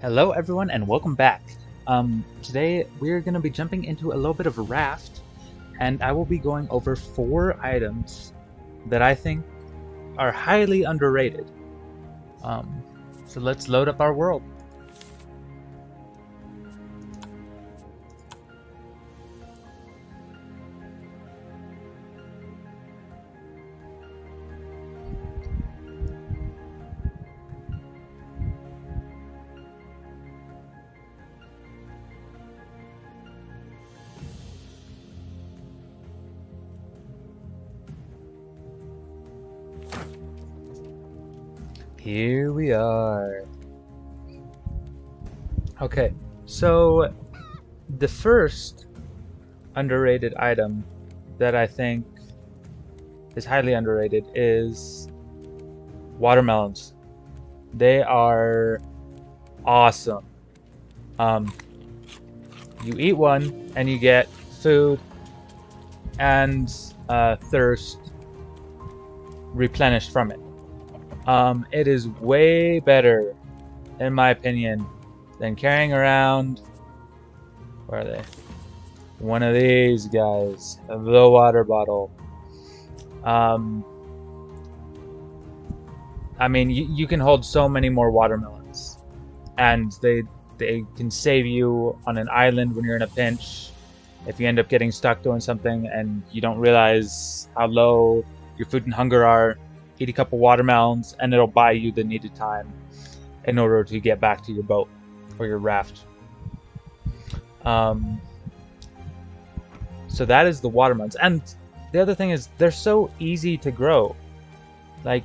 Hello everyone and welcome back. Um, today we're going to be jumping into a little bit of a raft and I will be going over four items that I think are highly underrated. Um, so let's load up our world. Here we are. Okay, so the first underrated item that I think is highly underrated is watermelons. They are awesome. Um, you eat one and you get food and uh, thirst replenished from it. Um, it is way better, in my opinion, than carrying around. Where are they? One of these guys, the water bottle. Um, I mean, you, you can hold so many more watermelons, and they they can save you on an island when you're in a pinch. If you end up getting stuck doing something and you don't realize how low your food and hunger are, eat a couple watermelons, and it'll buy you the needed time in order to get back to your boat or your raft. Um, so that is the watermelons. And the other thing is, they're so easy to grow. Like,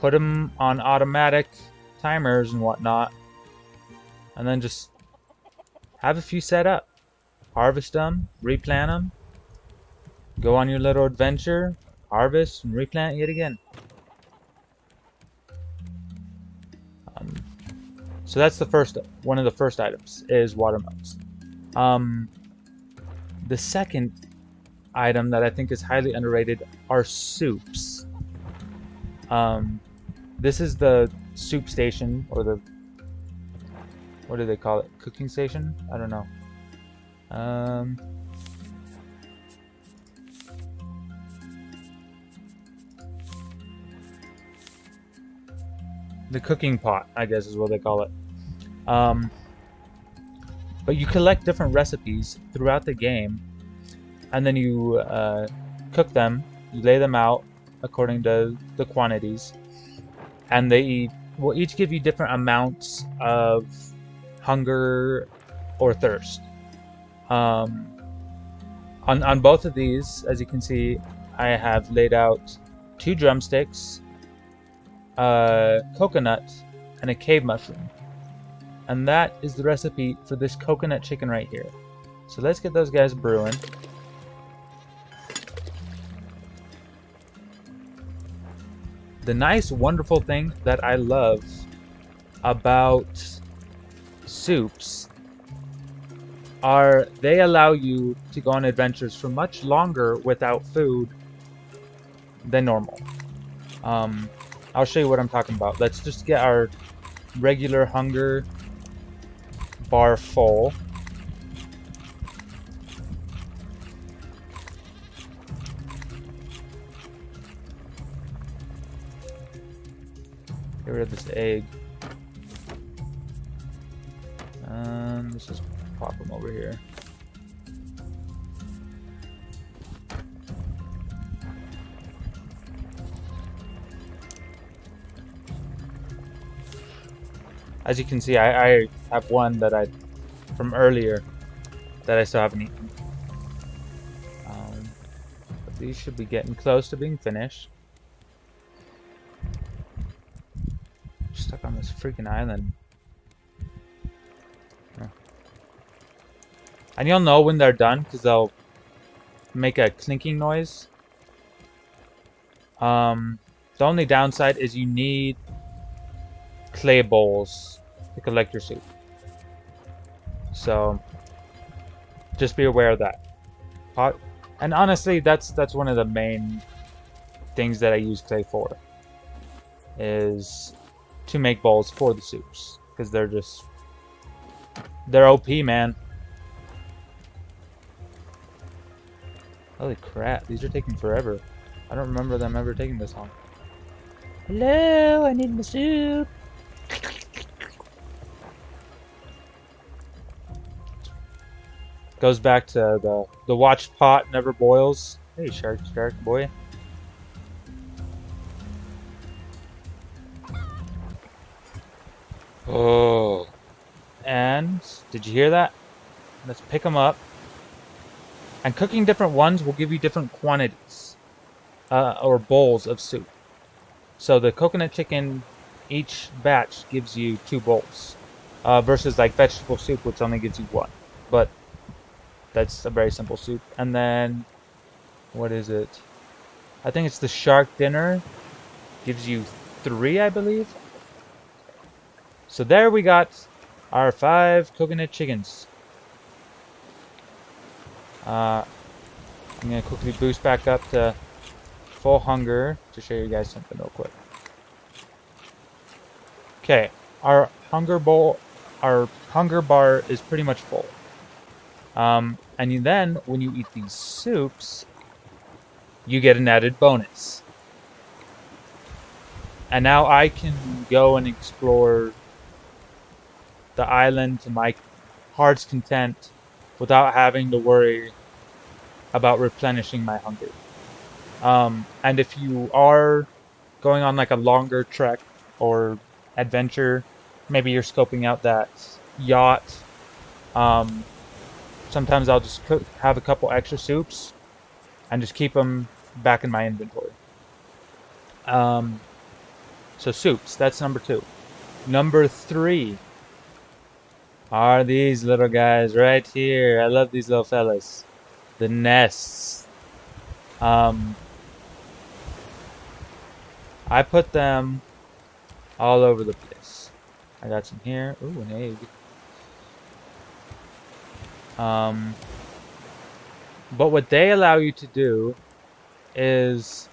put them on automatic timers and whatnot, and then just have a few set up. Harvest them, replant them, Go on your little adventure, harvest, and replant yet again. Um, so that's the first, one of the first items is watermelons. Um, the second item that I think is highly underrated are soups. Um, this is the soup station, or the, what do they call it? Cooking station? I don't know. Um, the cooking pot, I guess is what they call it. Um, but you collect different recipes throughout the game, and then you uh, cook them. You lay them out according to the quantities, and they will each give you different amounts of hunger or thirst. Um, on on both of these, as you can see, I have laid out two drumsticks, uh, coconut, and a cave mushroom. And that is the recipe for this coconut chicken right here. So let's get those guys brewing. The nice, wonderful thing that I love about soups are they allow you to go on adventures for much longer without food than normal. Um, I'll show you what I'm talking about. Let's just get our regular hunger bar full. Get rid of this egg. Um, let's just pop them over here. As you can see, I, I have one that I, from earlier, that I still haven't eaten. Um, these should be getting close to being finished. stuck on this freaking island. And you'll know when they're done because they'll make a clinking noise. Um, the only downside is you need clay bowls to collect your soup. So just be aware of that. And honestly that's that's one of the main things that I use clay for is to make bowls for the soups because they're just they're OP, man. Holy crap, these are taking forever. I don't remember them ever taking this long. Hello, I need my soup. Goes back to the the watch pot never boils. Hey, shark, shark boy. Oh. And did you hear that? Let's pick them up. And cooking different ones will give you different quantities uh, or bowls of soup. So the coconut chicken, each batch gives you two bowls uh, versus like vegetable soup, which only gives you one. But that's a very simple soup. And then, what is it? I think it's the shark dinner. Gives you three, I believe. So there we got our five coconut chickens. Uh, I'm gonna quickly boost back up to full hunger to show you guys something real quick. Okay, our hunger bowl, our hunger bar is pretty much full. Um, and then when you eat these soups, you get an added bonus. And now I can go and explore the island to my heart's content without having to worry about replenishing my hunger. Um, and if you are going on like a longer trek or adventure, maybe you're scoping out that yacht. Um, sometimes I'll just cook, have a couple extra soups and just keep them back in my inventory. Um, so soups, that's number two. Number three are these little guys right here. I love these little fellas. The nests. Um, I put them all over the place. I got some here. Ooh, an egg. Um, but what they allow you to do is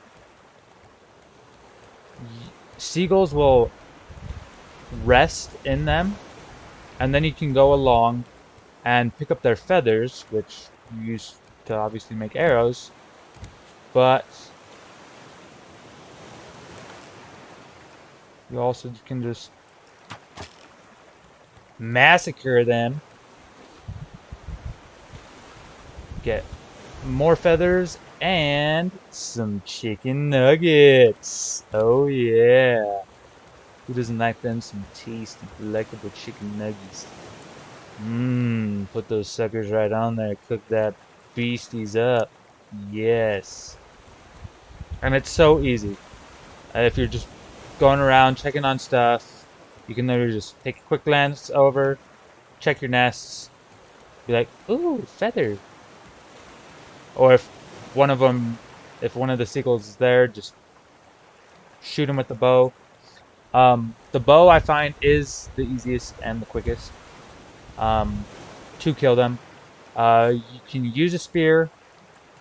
seagulls will rest in them and then you can go along and pick up their feathers, which you use to obviously make arrows, but you also can just massacre them, get more feathers, and some chicken nuggets. Oh yeah. Who doesn't like them some tasty, delectable chicken nuggets? Mmm, put those suckers right on there. Cook that beasties up. Yes. And it's so easy. Uh, if you're just going around checking on stuff, you can literally just take a quick glance over, check your nests, be like, ooh, feather. Or if one of them, if one of the seagulls is there, just shoot him with the bow. Um, the bow I find is the easiest and the quickest um, to kill them. Uh, you can use a spear,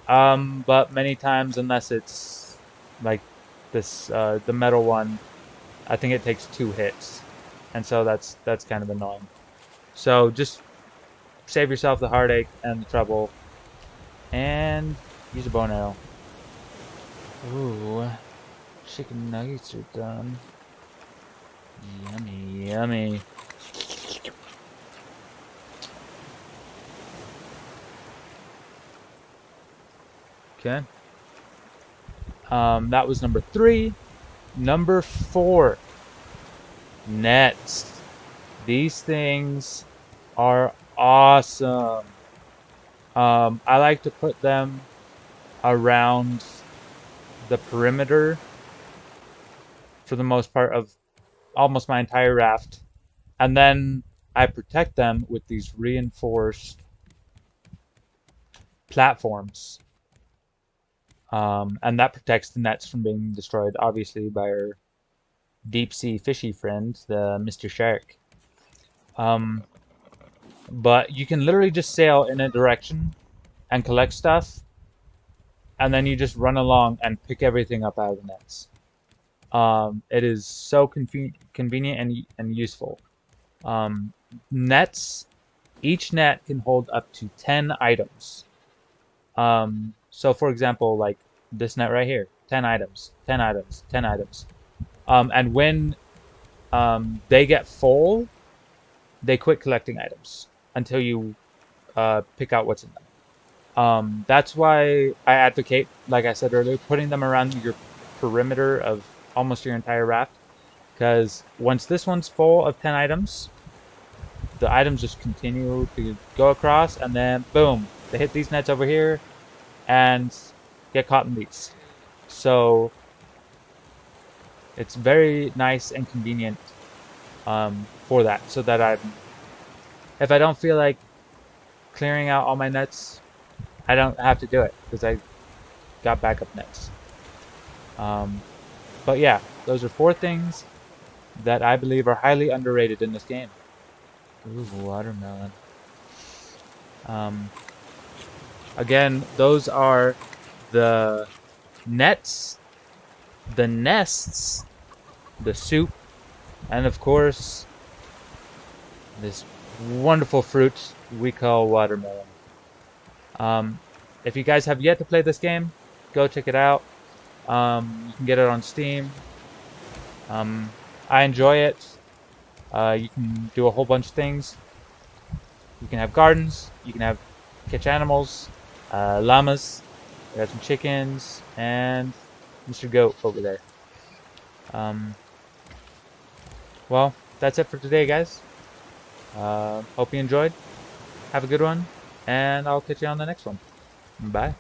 um, but many times, unless it's like this, uh, the metal one, I think it takes two hits, and so that's that's kind of annoying. So just save yourself the heartache and the trouble, and use a bow and arrow. Ooh, chicken nuggets are done. Yummy, yummy. Okay. Um, that was number three. Number four. Nets. These things are awesome. Um, I like to put them around the perimeter for the most part of almost my entire raft. And then I protect them with these reinforced platforms. Um, and that protects the nets from being destroyed, obviously, by our deep sea fishy friend, the Mr. Shark. Um, but you can literally just sail in a direction and collect stuff, and then you just run along and pick everything up out of the nets. Um, it is so conven convenient and, and useful. Um, nets, each net can hold up to 10 items. Um, so for example, like this net right here, 10 items, 10 items, 10 items. Um, and when um, they get full, they quit collecting items until you uh, pick out what's in them. Um, that's why I advocate, like I said earlier, putting them around your perimeter of almost your entire raft. Because once this one's full of 10 items, the items just continue to go across, and then boom, they hit these nets over here and get caught in these. So it's very nice and convenient um, for that, so that I'm, if I don't feel like clearing out all my nets, I don't have to do it because I got backup nets. Um, but yeah, those are four things that I believe are highly underrated in this game. Ooh, watermelon. Um, again, those are the nets, the nests, the soup, and of course, this wonderful fruit we call watermelon. Um, if you guys have yet to play this game, go check it out. Um, you can get it on Steam. Um, I enjoy it. Uh, you can do a whole bunch of things. You can have gardens. You can have catch animals, uh, llamas. We got some chickens and Mr. Goat over there. Um, well, that's it for today, guys. Uh, hope you enjoyed. Have a good one, and I'll catch you on the next one. Bye.